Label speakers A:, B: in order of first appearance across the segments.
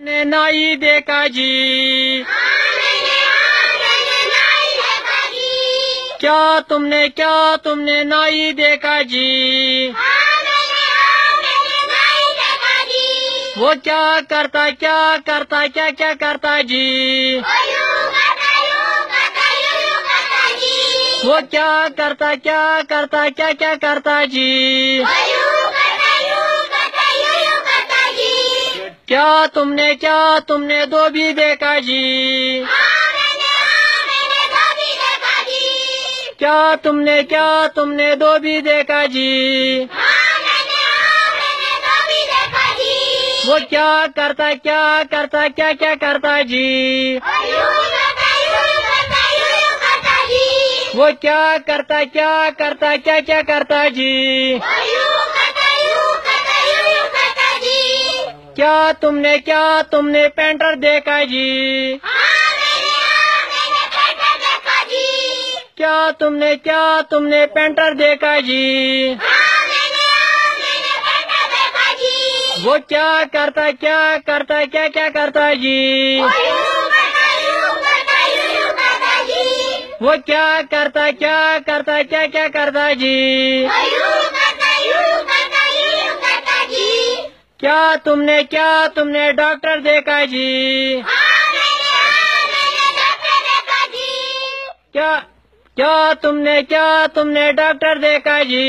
A: ने नाई देखा जी। क्या तुमने क्या तुमने नाई देखा जी? वो क्या करता क्या करता क्या क्या करता जी? वो क्या करता क्या करता क्या क्या करता जी? क्या तुमने क्या तुमने दो भी देखा जी क्या तुमने क्या तुमने दो भी देखा जी वो क्या करता क्या करता, क्या क्या करता जी? वो क्या करता क्या करता, क्या क्या करता जी? क्या तुमने क्या तुमने पेंटर देखा जी? क्या तुमने क्या तुमने पेंटर देखा जी? वो क्या करता क्या करता क्या क्या करता जी? वो क्या करता क्या करता क्या क्या करता जी? क्या तुमने क्या तुमने डॉक्टर देखा जी? क्या क्या तुमने क्या तुमने डॉक्टर देखा जी?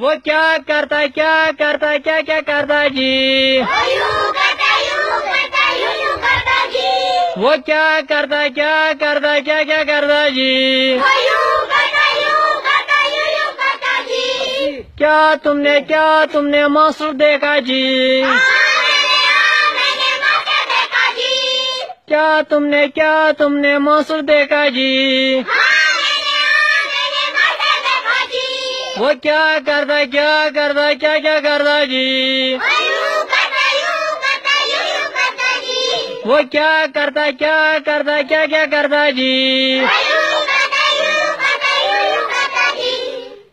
A: वो क्या करता क्या करता क्या क्या करता जी? वो क्या करता क्या करता क्या क्या करता जी? क्या तुमने क्या तुमने मास्टर देखा जी? क्या तुमने क्या तुमने मास्टर देखा जी? वो क्या करता क्या करता क्या क्या करता जी? वो क्या करता क्या करता क्या क्या करता जी?